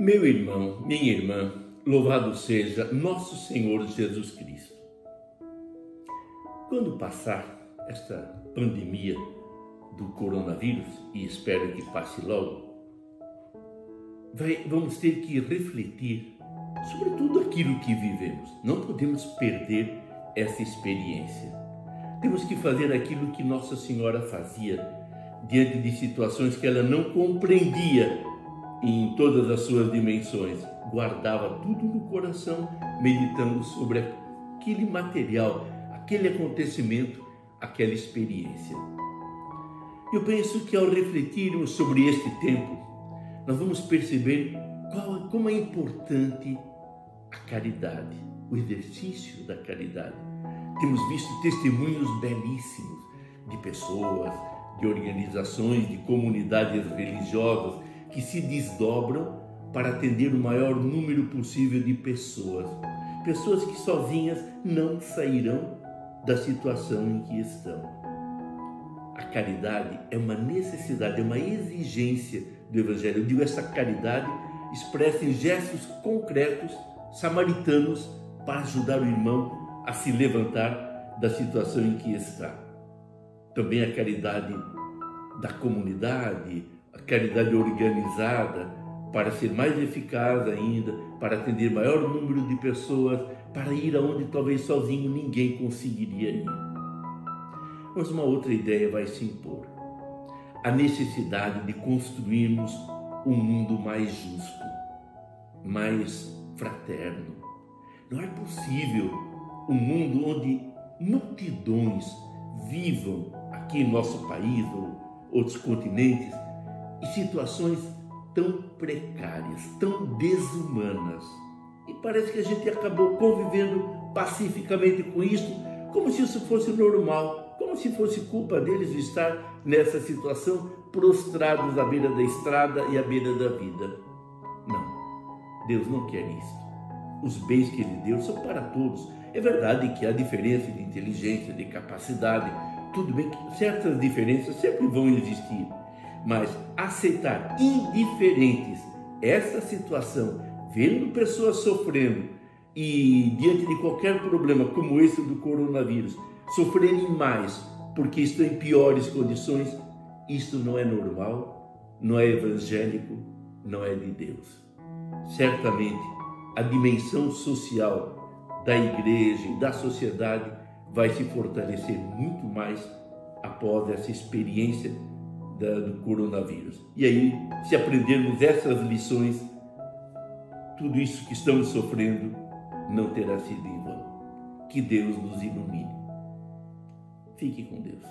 Meu irmão, minha irmã, louvado seja nosso Senhor Jesus Cristo. Quando passar esta pandemia do coronavírus, e espero que passe logo, vai, vamos ter que refletir sobre tudo aquilo que vivemos. Não podemos perder essa experiência. Temos que fazer aquilo que Nossa Senhora fazia diante de situações que ela não compreendia em todas as suas dimensões. Guardava tudo no coração, meditando sobre aquele material, aquele acontecimento, aquela experiência. Eu penso que ao refletirmos sobre este tempo, nós vamos perceber qual, como é importante a caridade, o exercício da caridade. Temos visto testemunhos belíssimos de pessoas, de organizações, de comunidades religiosas que se desdobram para atender o maior número possível de pessoas. Pessoas que sozinhas não sairão da situação em que estão. A caridade é uma necessidade, é uma exigência do Evangelho. Eu digo essa caridade expressa em gestos concretos, samaritanos, para ajudar o irmão a se levantar da situação em que está. Também a caridade da comunidade, caridade organizada, para ser mais eficaz ainda, para atender maior número de pessoas, para ir aonde talvez sozinho ninguém conseguiria ir. Mas uma outra ideia vai se impor: a necessidade de construirmos um mundo mais justo, mais fraterno. Não é possível um mundo onde multidões vivam aqui em nosso país ou outros continentes em situações tão precárias, tão desumanas. E parece que a gente acabou convivendo pacificamente com isso, como se isso fosse normal, como se fosse culpa deles estar nessa situação, prostrados à beira da estrada e à beira da vida. Não, Deus não quer isso. Os bens que Ele deu são para todos. É verdade que há diferença de inteligência, de capacidade, tudo bem que certas diferenças sempre vão existir, mas aceitar indiferentes essa situação, vendo pessoas sofrendo e diante de qualquer problema como esse do coronavírus, sofrerem mais porque estão em piores condições, isto não é normal, não é evangélico, não é de Deus. Certamente a dimensão social da igreja e da sociedade vai se fortalecer muito mais após essa experiência da, do coronavírus. E aí, se aprendermos essas lições, tudo isso que estamos sofrendo não terá sido em vão. Que Deus nos ilumine. Fique com Deus.